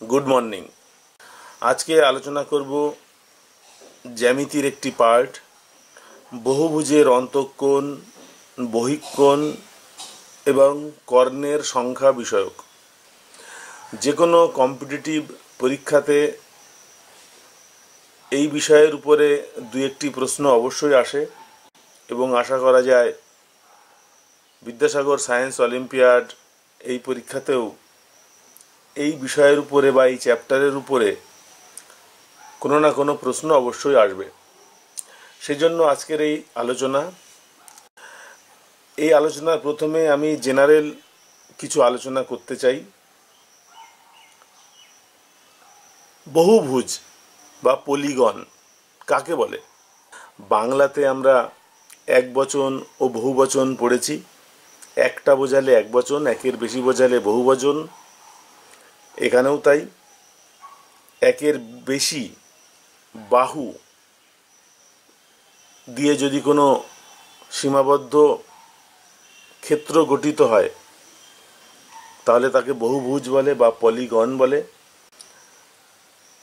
Good morning আজকে আলোচনা করব জ্যামিতির একটি পার্ট, বহুভুজের অন্তঃকোণ, বহিঃকোণ এবং কর্ণের সংখ্যা বিষয়ক। যে কোনো কম্পিটিটিভ পরীক্ষাতে এই বিষয়ের উপরে দু একটি প্রশ্ন অবশ্যই আসে এবং আশা করা যায় বিদ্যাসাগর সায়েন্স অলিম্পিয়াড এই পরীক্ষাতেও এই বিষয়ের উপরে বা এই চ্যাপ্টারের উপরে কোনো না কোনো প্রশ্ন অবশ্যই আসবে। সেই জন্য আজকের এই আলোচনা, এই আলোচনার প্রথমে আমি জেনারেল কিছু আলোচনা করতে চাই। বহুভুজ বা পলিগন কাকে বলে? বাংলাতে আমরা এক বচন ও বহু বচন পড়েছি। একটা বোঝালে এক বচন, একের বেশি বোঝালে বহু বচন এখানেও তাই। একের বেশি বাহু দিয়ে যদি কোনো সীমাবদ্ধ ক্ষেত্র গঠিত হয়, তাহলে তাকে বহুভুজ বলে বা পলিগন বলে।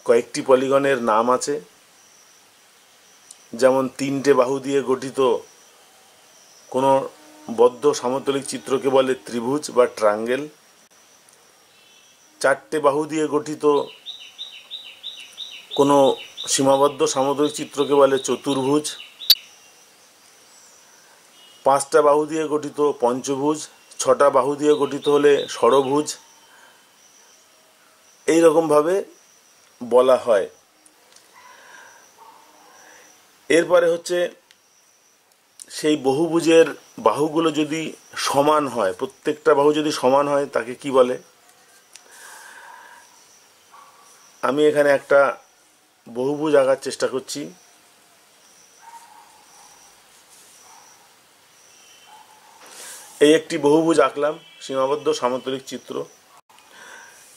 কয়েকটি পলিগনের নাম আছে। যেমন তিনটে বাহু দিয়ে গঠিত কোনো বদ্ধ সামতলিক চিত্রকে বলে ত্রিভুজ বা ট্রাঙ্গেল। চারটে বাহু দিয়ে গঠিত কোনো সীমাবদ্ধ সামুদ্রিক চিত্রকে বলে চতুর্ভুজ। পাঁচটা বাহু দিয়ে গঠিত পঞ্চভুজ, ছটা বাহু দিয়ে গঠিত হলে ষড়ভুজ। এই রকমভাবে বলা হয়। এরপরে হচ্ছে সেই বহুভুজের বাহুগুলো যদি সমান হয়, প্রত্যেকটা বাহু যদি সমান হয়, তাকে কি বলে? আমি এখানে একটা বহুভুজ আঁকার চেষ্টা করছি। এই একটি বহুভুজ আঁকলাম, সীমাবদ্ধ সামতলিক চিত্র।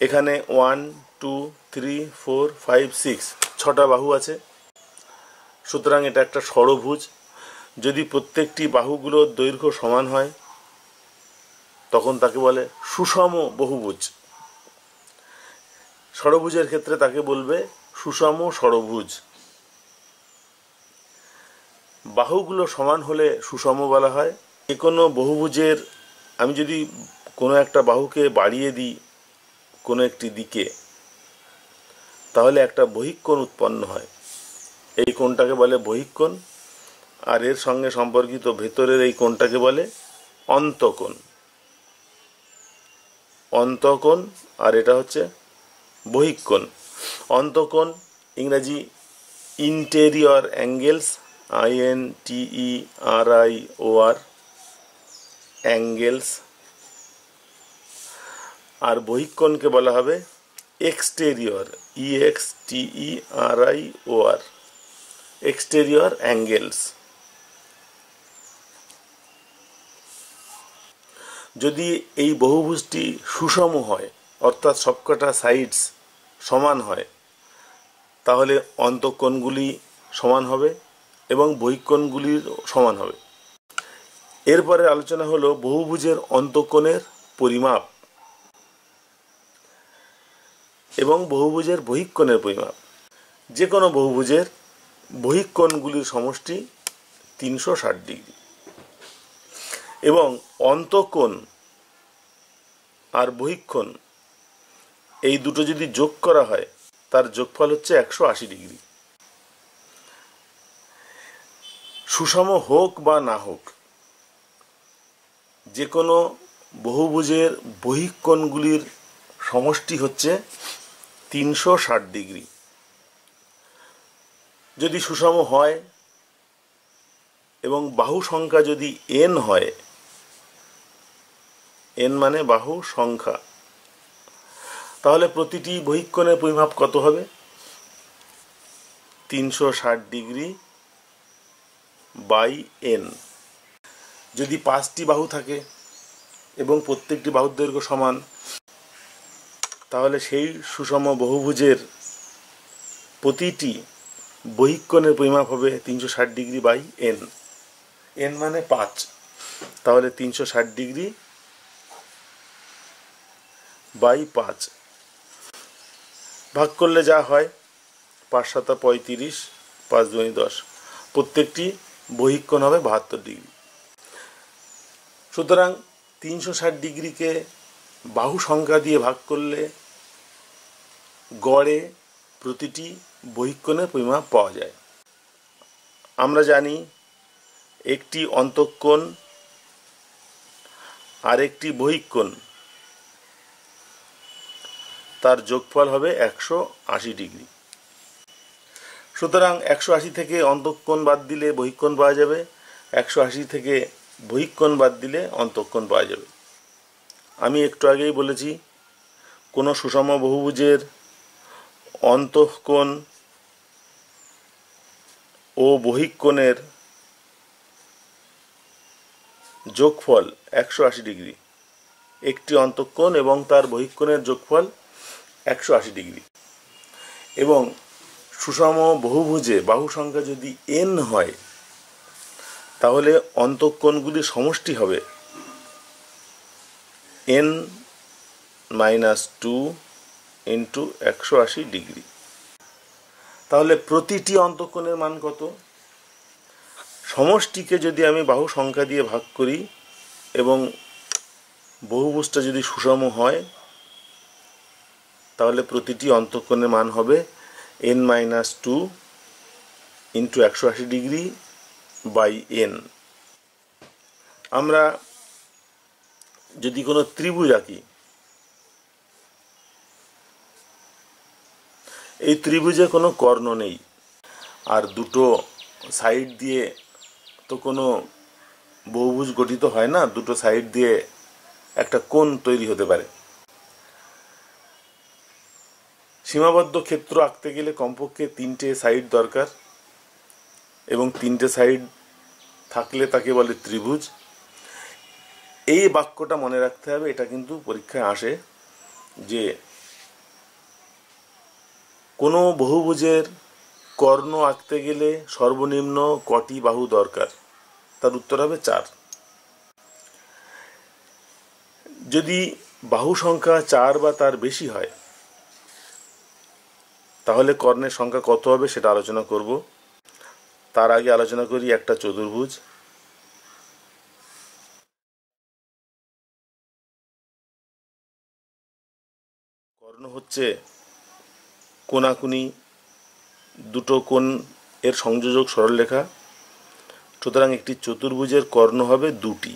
এখানে one two three four five six ছটা বাহু আছে। সুতরাং এটা একটা ষড়ভুজ। যদি প্রত্যেকটি বাহুগুলোর দৈর্ঘ্য সমান হয়, তখন তাকে বলে সুষম বহুভুজ। ষড়ভুজের ক্ষেত্রে তাকে বলবে সুষম ষড়ভুজ। বাহুগুলো সমান হলে সুষম বলা হয়। যে কোনো বহুভুজের, আমি যদি কোনো একটা বাহুকে বাড়িয়ে দিই কোনো একটি দিকে, তাহলে একটা বহিক্ষণ উৎপন্ন হয়। এই কোণটাকে বলে বহিক্ষণ আর এর সঙ্গে সম্পর্কিত ভেতরের এই কোণটাকে বলে অন্তকোণ। অন্তকোণ, আর এটা হচ্ছে বহিক্ষণ অন্তকোণ, ইংরাজি interior angles I N T E R I O R angles আর বহিক্ষণকে বলা হবে exterior E X T E R I O R exterior angles যদি এই বহুভুজটি সুষম হয় অর্থাৎ সবকটা সাইডস সমান হয়, তাহলে অন্তঃকোণগুলি সমান হবে এবং বহিকোণগুলির সমান হবে। এরপরে আলোচনা হলো বহুভুজের অন্তঃকোণের পরিমাপ এবং বহুভুজের বহিকোণের পরিমাপ। যে কোনো বহুভুজের বহিকোণগুলির সমষ্টি তিনশো ষাট ডিগ্রি। এবং অন্তঃকোণ আর বহিক্ষণ এই দুটো যদি যোগ করা হয়, তার যোগফল হচ্ছে একশো আশি ডিগ্রি। সুষম হোক বা না হোক, যে কোনো বহুভুজের বহিকোণগুলির সমষ্টি হচ্ছে তিনশো ষাট ডিগ্রি। যদি সুষম হয় এবং বাহু সংখ্যা যদি এন হয় এন মানে বাহু সংখ্যা। তাহলে প্রতিটি বহিক্ষণের পরিমাপ কত হবে? তিনশো ষাট ডিগ্রি বাই এন। যদি পাঁচটি বাহু থাকে এবং প্রত্যেকটি বাহুর দৈর্ঘ্য সমান, তাহলে সেই সুষম বহুভুজের প্রতিটি বহিক্ষণের পরিমাপ হবে তিনশো ষাট ডিগ্রি বাই এন। এন মানে পাঁচ। তাহলে তিনশো ষাট ডিগ্রি বাই পাঁচ। ভাগ করলে যা হয়, পাঁচ সাতা পঁয়ত্রিশ, পাঁচ দুই দশ। প্রত্যেকটি বহিক্ষণ হবে বাহাত্তর ডিগ্রি। সুতরাং তিনশো ষাট ডিগ্রিকে বাহু সংখ্যা দিয়ে ভাগ করলে গড়ে প্রতিটি বহিক্ষণের পরিমাপ পাওয়া যায়। আমরা জানি একটি অন্তঃকোণ আর একটি বহিক্ষণ তার যোগফল হবে একশো আশি ডিগ্রি। সুতরাং একশো আশি থেকে অন্তঃকোণ বাদ দিলে বহিক্ষণ পাওয়া যাবে, একশো আশি থেকে বহিক্ষণ বাদ দিলে অন্তঃকোণ পাওয়া যাবে। আমি একটু আগেই বলেছি, কোনো সুষম বহুভুজের অন্তঃকোণ ও বহিক্ষণের যোগফল একশো আশি ডিগ্রি। একটি অন্তঃকোণ এবং তার বহিক্ষণের যোগফল একশো আশি ডিগ্রি। এবং সুষম বহুভুজে বাহু সংখ্যা যদি এন হয়, তাহলে অন্তঃকোণগুলির সমষ্টি হবে। এন মাইনাস টু ইন্টু একশো আশি ডিগ্রি। তাহলে প্রতিটি অন্তঃকোণের মান কত? সমষ্টিকে যদি আমি বাহু সংখ্যা দিয়ে ভাগ করি এবং বহুভুজটা যদি সুষম হয় তাহলে প্রতিটি অন্তঃকোণের মান হবে এন মাইনাস টু ইন্টু একশো আশি ডিগ্রি বাই এন আমরা যদি কোনো ত্রিভুজ আঁকি, এই ত্রিভুজে কোনো কর্ণ নেই, আর দুটো সাইড দিয়ে তো কোনো বহুভুজ গঠিত হয় না, দুটো সাইড দিয়ে একটা কোণ তৈরি হতে পারে। সীমাবদ্ধ ক্ষেত্র আঁকতে গেলে কমপক্ষে তিনটে সাইড দরকার এবং তিনটে সাইড থাকলে তাকে বলে ত্রিভুজ। এই বাক্যটা মনে রাখতে হবে, এটা কিন্তু পরীক্ষায় আসে যে কোনো বহুভুজের কর্ণ আঁকতে গেলে সর্বনিম্ন কটি বাহু দরকার? তার উত্তর হবে চার। যদি বাহু সংখ্যা চার বা তার বেশি হয় তাহলে কর্ণের সংখ্যা কত হবে সেটা আলোচনা করব। তার আগে আলোচনা করি একটা চতুর্ভুজ। কর্ণ হচ্ছে কোনাকুনি, দুটো কোণ এর সংযোজক সরলরেখা সুতরাং একটি চতুর্ভুজের কর্ণ হবে দুটি।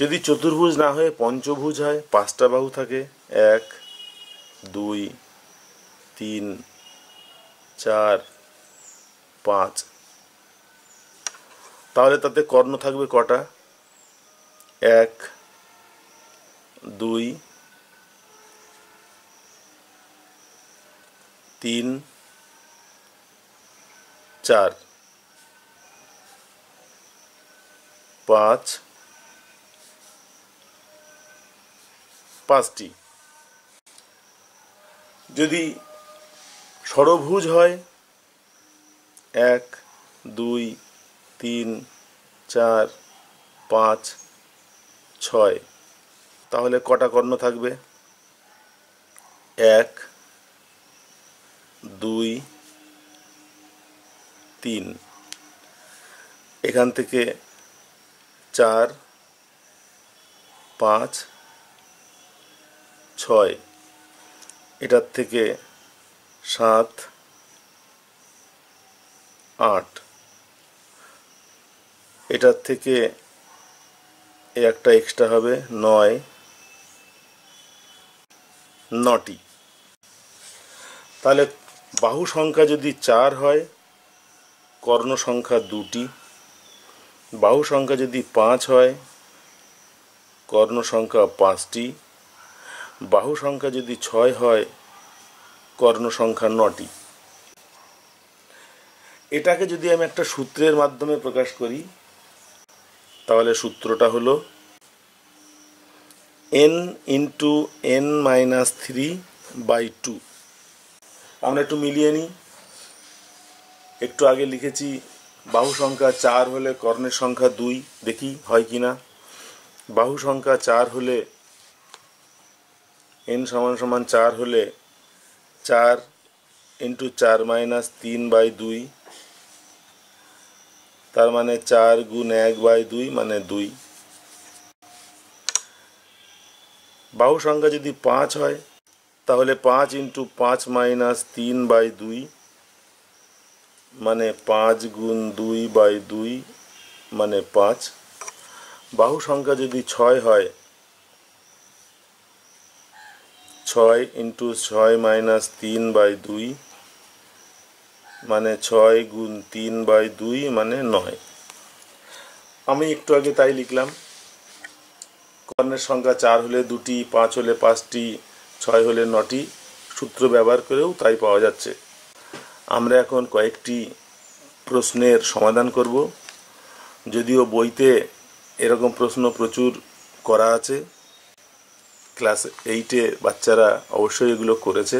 যদি চতুর্ভুজ না হয়ে পঞ্চভুজ হয়, পাঁচটা বাহু থাকে, এক দুই, তিন, চার, পাঁচ। তাহলে তাতে কর্ণ থাকবে কটা? এক, দুই, তিন, চার। পাঁচ। পাঁচটি। যদি ষড়ভুজ হয়, এক, দুই, তিন, চার, পাঁচ, ছয়, তাহলে কটা কর্ণ থাকবে? এক, দুই, তিন। এখান থেকে চার, পাঁচ, ছয়। এটার থেকে সাত, আট। এটার থেকে একটা এক্সট্রা হবে, নয়, নটি। তাহলে বাহু সংখ্যা যদি চার হয়, কর্ণ সংখ্যা দুটি। বাহু সংখ্যা যদি পাঁচ হয়, কর্ণ সংখ্যা পাঁচটি। বাহু সংখ্যা যদি ছয় হয় কর্ণ সংখ্যা নটি। এটাকে যদি আমি একটা সূত্রের মাধ্যমে প্রকাশ করি, তাহলে সূত্রটা হলো N into N minus three by two আমরা একটু মিলিয়ে নিই। একটু আগে লিখেছি বাহু সংখ্যা চার হলে কর্ণের সংখ্যা দুই, দেখি হয় কি না বাহু সংখ্যা চার হলে এন সমান সমান চার হলে চার ইন্টু চার মাইনাস তিন বাই দুই, তার মানে চার গুণ এক বাই দুই মানে দুই। বাহু সংখ্যা যদি পাঁচ হয়, তাহলে পাঁচ ইন্টু পাঁচ মাইনাস তিন বাই দুই মানে পাঁচ গুণ দুই বাই দুই মানে পাঁচ। বাহু সংখ্যা যদি ছয় হয় ছয় ইন্টু ছয় মাইনাস তিন বাই দুই মানে ছয় গুণ তিন বাই দুই মানে নয়। আমি একটু আগে তাই লিখলাম, কর্ণের সংখ্যা চার হলে দুটি, পাঁচ হলে পাঁচটি, ছয় হলে নটি, সূত্র ব্যবহার করেও তাই পাওয়া যাচ্ছে। আমরা এখন কয়েকটি প্রশ্নের সমাধান করব। যদিও বইতে এরকম প্রশ্ন প্রচুর করা আছে ক্লাস এইটে বাচ্চারা অবশ্যই এগুলো করেছে।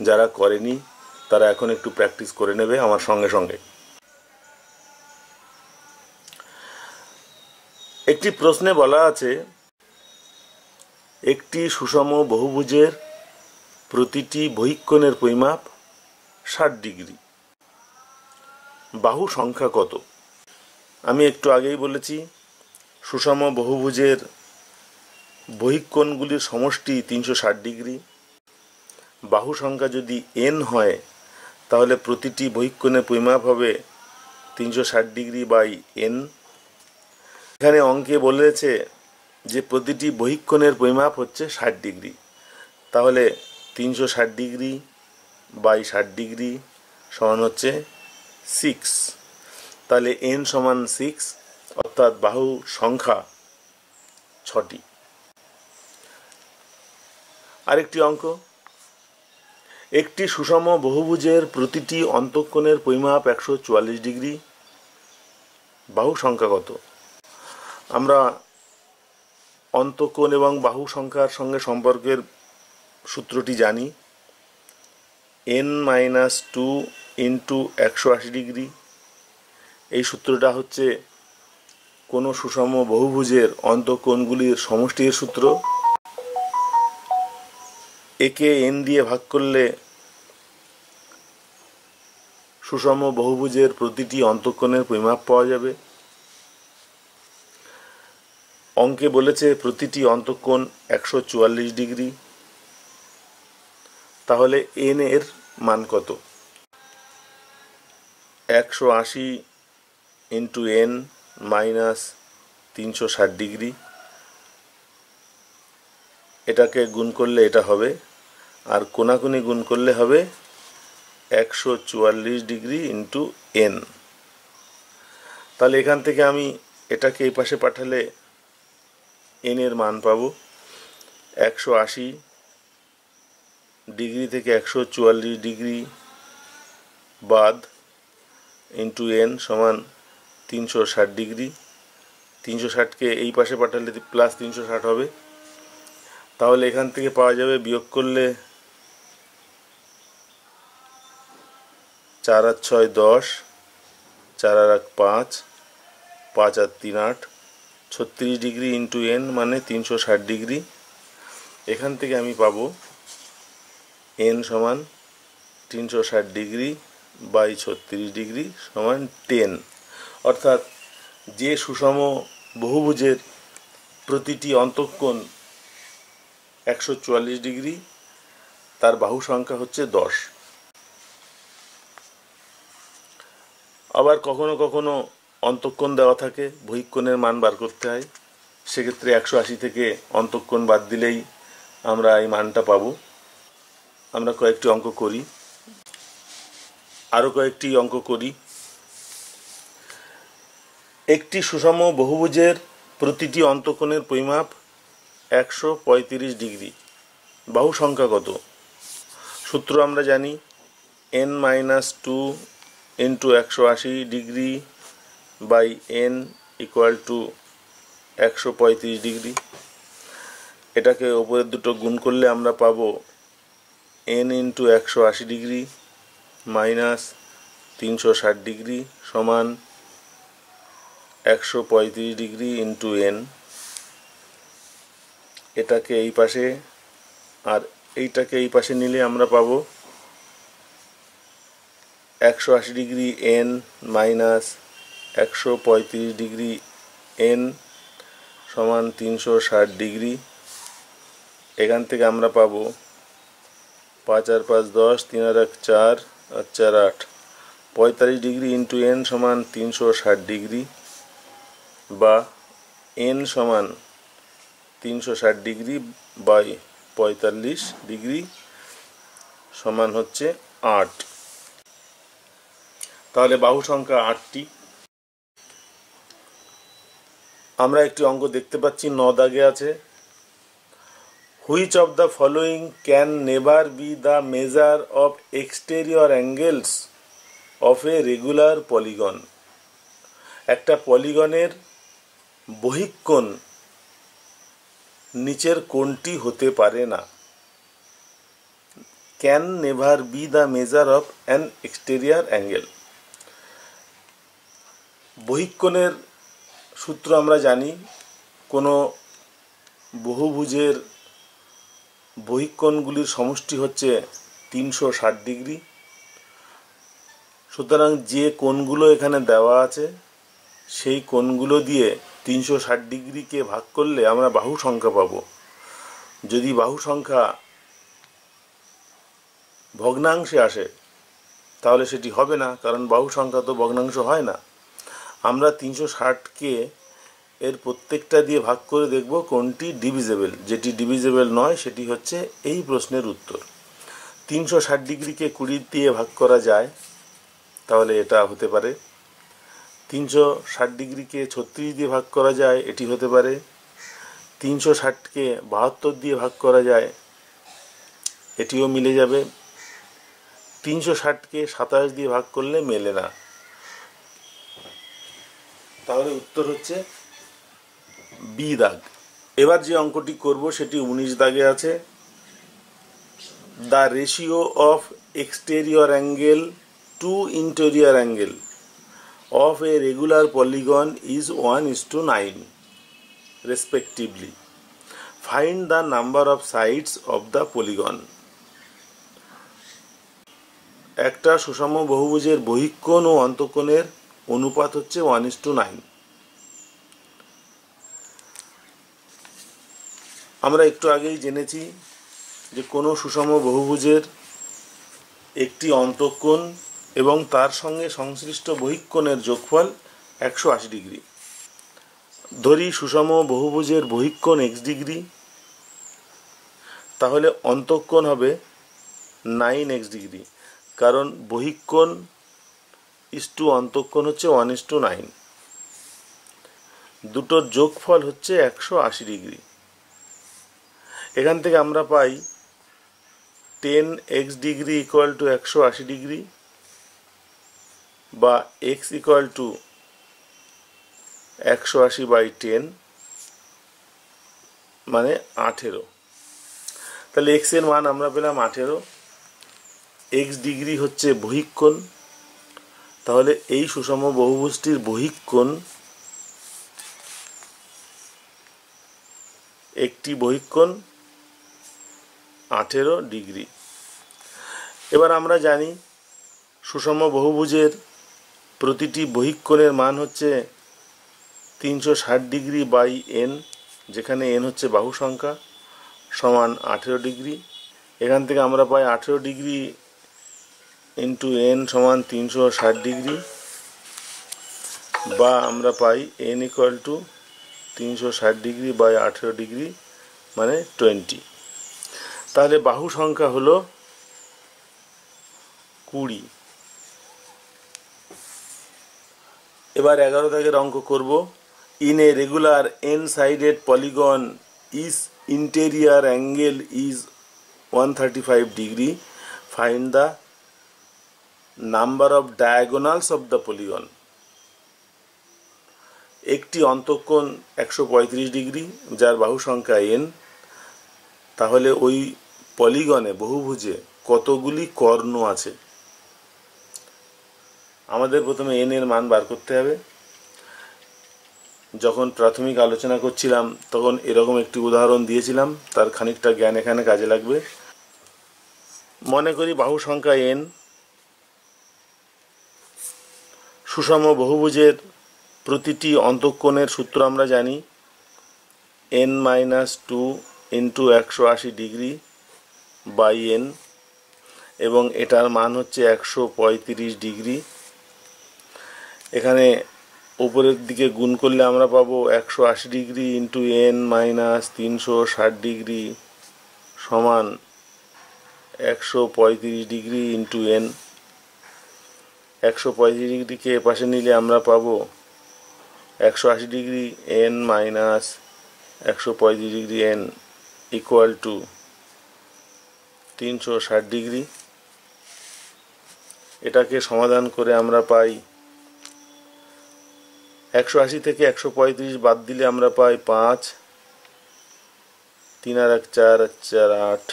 যারা করেনি, তারা এখন একটু প্র্যাকটিস করে নেবে আমার সঙ্গে সঙ্গে। একটি প্রশ্নে বলা আছে, একটি সুষম বহুভুজের প্রতিটি বহিক্ষণের পরিমাপ ষাট ডিগ্রি। বাহু সংখ্যা কত? আমি একটু আগেই বলেছি, সুষম বহুভুজের বহিক্ষণগুলির সমষ্টি তিনশো ষাট ডিগ্রি। বাহু সংখ্যা যদি এন হয়, তাহলে প্রতিটি বহিক্ষণের পরিমাপ হবে তিনশো ষাট ডিগ্রি বাই এন এখানে অঙ্কে বলেছে যে প্রতিটি বহিক্ষণের পরিমাপ হচ্ছে ষাট ডিগ্রি। তাহলে তিনশো ষাট ডিগ্রি বাই ষাট ডিগ্রি সমান হচ্ছে সিক্স। তাহলে এন সমান সিক্স, অর্থাৎ বাহু সংখ্যা ছটি। আরেকটি অঙ্ক। একটি সুষম বহুভুজের প্রতিটি অন্তঃকোণের পরিমাপ একশো চুয়াল্লিশ ডিগ্রি। বাহু সংখ্যা কত? আমরা অন্তঃকোণ এবং বাহু সংখ্যার সঙ্গে সম্পর্কের সূত্রটি জানি। এন মাইনাস টু ইন্টু একশো আশি ডিগ্রি। এই সূত্রটা হচ্ছে কোনো সুষম বহুভুজের অন্তঃকোণগুলির সমষ্টির সূত্র। একে এন দিয়ে ভাগ করলে সুষম বহুভুজের প্রতিটি অন্তঃকোণের পরিমাপ পাওয়া যাবে। অঙ্কে বলেছে প্রতিটি অন্তঃকোণ একশো চুয়াল্লিশ ডিগ্রি। তাহলে এন এর মান কত? একশো আশি ইন্টু এন মাইনাস তিনশো ষাট ডিগ্রি। এটাকে গুণ করলে এটা হবে, আর কোনাকুনি গুণ করলে হবে একশো চুয়াল্লিশ ডিগ্রি ইন্টু এন। তাহলে এখান থেকে আমি এটাকে এই পাশে পাঠালে এন এর মান পাব একশো আশি ডিগ্রি থেকে একশো চুয়াল্লিশ ডিগ্রি বাদ ইন্টু এন সমান তিনশো ষাট ডিগ্রি। তিনশো ষাটকে এই পাশে পাঠালে প্লাস তিনশো ষাট হবে। তাহলে এখান থেকে পাওয়া যাবে বিয়োগ করলে চার আর ছয় দশ, চার আর এক পাঁচ পাঁচ আর তিন আট, ছত্রিশ ডিগ্রি ইন্টু এন মানে তিনশো ষাট ডিগ্রি। এখান থেকে আমি পাবো এন সমান তিনশো ষাট ডিগ্রি বাই ছত্রিশ ডিগ্রি সমান টেন অর্থাৎ যে সুষম বহুভুজের প্রতিটি অন্তঃকোণ একশো চুয়াল্লিশ ডিগ্রি, তার বাহু সংখ্যা হচ্ছে দশ। আবার কখনো কখনো অন্তঃকোণ দেওয়া থাকে বহিক্ষণের মান বার করতে হয়। সেক্ষেত্রে একশো আশি থেকে অন্তঃকোণ বাদ দিলেই আমরা এই মানটা পাবো। আমরা কয়েকটি অঙ্ক করি। আরও কয়েকটি অঙ্ক করি। একটি সুষম বহুভুজের প্রতিটি অন্তঃকোণের পরিমাপ একশো পঁয়ত্রিশ ডিগ্রি। বাহু সংখ্যা কত সূত্র আমরা জানি এন মাইনাস টু ইন্টু একশো আশি degree by N equal to একশো পঁয়ত্রিশ ডিগ্রি। এটাকে ওপরের দুটো গুণ করলে আমরা পাবো এন ইন্টু একশো আশি ডিগ্রি মাইনাস তিনশো ষাট ডিগ্রি সমান একশো পঁয়ত্রিশ ডিগ্রি ইন্টু এন এটাকে এই পাশে, আর এইটাকে এই পাশে নিলে আমরা পাবো একশো আশি ডিগ্রি এন মাইনাস একশো পঁয়ত্রিশ ডিগ্রি এন সমান তিনশো ষাট ডিগ্রি। এখান থেকে আমরা পাবো পাঁচ আর পাঁচ দশ, তিন আর এক চার, আর চার আট। পঁয়তাল্লিশ ডিগ্রি ইন্টু এন সমান তিনশো ষাট ডিগ্রি বা এন সমান তিনশো ষাট ডিগ্রি বাই পঁয়তাল্লিশ ডিগ্রি সমান হচ্ছে আট। তাহলে বাহু সংখ্যা আটটি। আমরা একটি অঙ্ক দেখতে পাচ্ছি, ন দাগে আছে। Which of the following can never be the measure of exterior angles of a regular polygon একটা পলিগনের বহিকোণ নিচের কোনটি হতে পারে না। Can never be the measure of an exterior angle. বহিকোণের সূত্র আমরা জানি, কোনো বহুভুজের বহিকোণগুলির সমষ্টি হচ্ছে তিনশো ষাট ডিগ্রি। সুতরাং যে কোণগুলো এখানে দেওয়া আছে, সেই কোণগুলো দিয়ে তিনশো ষাট ডিগ্রিকে ভাগ করলে আমরা বাহু সংখ্যা পাব। যদি বাহু সংখ্যা ভগ্নাংশে আসে, তাহলে সেটি হবে না, কারণ বাহু সংখ্যা তো ভগ্নাংশ হয় না। আমরা তিনশো ষাটকে এর প্রত্যেকটা দিয়ে ভাগ করে দেখব কোনটি ডিভিজেবল যেটি ডিভিজেবল নয়, সেটি হচ্ছে এই প্রশ্নের উত্তর। তিনশো ষাট ডিগ্রিকে কুড়ি দিয়ে ভাগ করা যায়, তাহলে এটা হতে পারে তিনশো ষাট ডিগ্রিকে ছত্রিশ দিয়ে ভাগ করা যায়, এটি হতে পারে। তিনশো ষাটকে বাহাত্তর দিয়ে ভাগ করা যায়, এটিও মিলে যাবে। তিনশো ষাটকে সাতাশ দিয়ে ভাগ করলে মেলে না। তাহলে উত্তর হচ্ছে বি দাগ। এবার যে অঙ্কটি করব, সেটি উনিশ দাগে আছে। The ratio of exterior angle to interior angle. Of a regular polygon is 1 is to 9 respectively. Find the number of sides of the polygon. একটা সুষম বহুভুজের বহিকোণ ও অন্তঃকোণের অনুপাত হচ্ছে ওয়ান ইস টু নাইন আমরা একটু আগেই জেনেছি যে কোনো সুষম বহুভুজের একটি অন্তঃকোণ এবং তার সঙ্গে সংশ্লিষ্ট বহিকোণের যোগফল একশো আশি ডিগ্রি। ধরি সুষম বহুভুজের বহিকোণ এক্স ডিগ্রি। তাহলে অন্তঃকোণ হবে নাইন এক্স ডিগ্রি। কারণ বহিকোণ ইস টু অন্তঃকোণ হচ্ছে ওয়ান ইস টু নাইন। দুটোর যোগফল হচ্ছে একশো আশি ডিগ্রি। এখান থেকে আমরা পাই ten X degree equal to একশো আশি ডিগ্রি। বা এক্স ইকুয়াল টু একশো আশি বাই টেন মানে আঠেরো। তাহলে এক্সের মান আমরা পেলাম আঠেরো। এক্স ডিগ্রি হচ্ছে বহিকোণ। তাহলে এই সুষম বহুভুজটির বহিকোণ একটি বহিকোণ আঠেরো ডিগ্রি এবার আমরা জানি সুষম বহুভুজের প্রতিটি বহিকোণের মান হচ্ছে তিনশো ষাট ডিগ্রি বাই এন যেখানে এন হচ্ছে বাহু সংখ্যা সমান আঠেরো ডিগ্রি। এখান থেকে আমরা পাই আঠেরো ডিগ্রি ইন্টু এন সমান তিনশো ষাট ডিগ্রি, বা আমরা পাই এন ইকুয়াল টু তিনশো ষাট ডিগ্রি বাই আঠেরো ডিগ্রি মানে টোয়েন্টি। তাহলে বাহু সংখ্যা হলো কুড়ি। এবার এগারো দাগের অঙ্ক করব। In a regular N sided polygon is interior angle is one thirty five degree find the number of diagonals of the polygon একটি অন্তঃকোণ একশো পঁয়ত্রিশ ডিগ্রি যার বাহু সংখ্যা এন তাহলে ওই পলিগনে বহুভুজে কতগুলি কর্ণ আছে? আমাদের প্রথমে এন এর মান বার করতে হবে। যখন প্রাথমিক আলোচনা করছিলাম, তখন এরকম একটি উদাহরণ দিয়েছিলাম, তার খানিকটা জ্ঞান এখানে কাজে লাগবে। মনে করি বাহু সংখ্যা এন সুষম বহুভুজের প্রতিটি অন্তঃকোণের সূত্র আমরা জানি। এন মাইনাস টু ইন্টু একশো আশি ডিগ্রি বাই এন এবং এটার মান হচ্ছে একশো পঁয়ত্রিশ ডিগ্রি এখানে উপরের দিকে গুণ করলে আমরা পাবো একশো আশি ডিগ্রি ইন্টু এন মাইনাস তিনশো ষাট ডিগ্রি সমান একশো পঁয়ত্রিশ ডিগ্রি ইন্টু এন একশো পঁয়ত্রিশ ডিগ্রিকে এপাশে নিলে আমরা পাবো একশো আশি ডিগ্রি এন মাইনাস একশো পঁয়ত্রিশ ডিগ্রি এন ইকুয়াল টু তিনশো ষাট ডিগ্রি। এটাকে সমাধান করে আমরা পাই একশো আশি থেকে একশো পঁয়ত্রিশ বাদ দিলে আমরা পাই পাঁচ। তিন আর এক, চার এক চার, আট।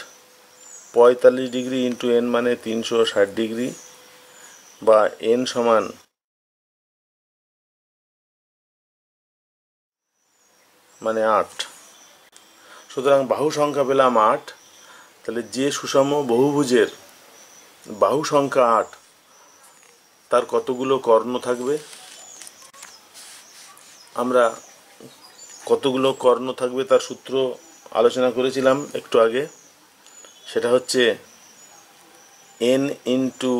পঁয়তাল্লিশ ডিগ্রি ইন্টু এন মানে তিনশো ষাট ডিগ্রি বা এন সমান মানে আট। সুতরাং বাহু সংখ্যা পেলাম আট। তাহলে যে সুষম বহুভুজের বাহু সংখ্যা আট, তার কতগুলো কর্ণ থাকবে? আমরা কতগুলো কর্ণ থাকবে তার সূত্র আলোচনা করেছিলাম একটু আগে। সেটা হচ্ছে N into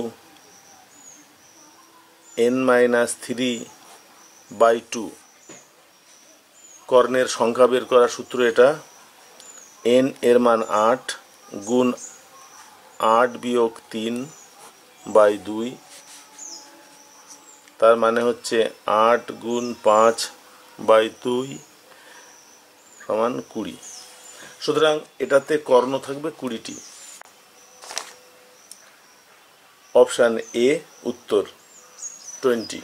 N minus three by two কর্ণের সংখ্যা বের করার সূত্র এটা। এন এর মান আট গুণ আট বিয়োগ তিন বাই দুই। তার মানে হচ্ছে আট গুণ পাঁচ বাই দুই সমান কুড়ি। সুতরাং এটাতে কর্ণ থাকবে কুড়িটি। অপশান এ উত্তর টোয়েন্টি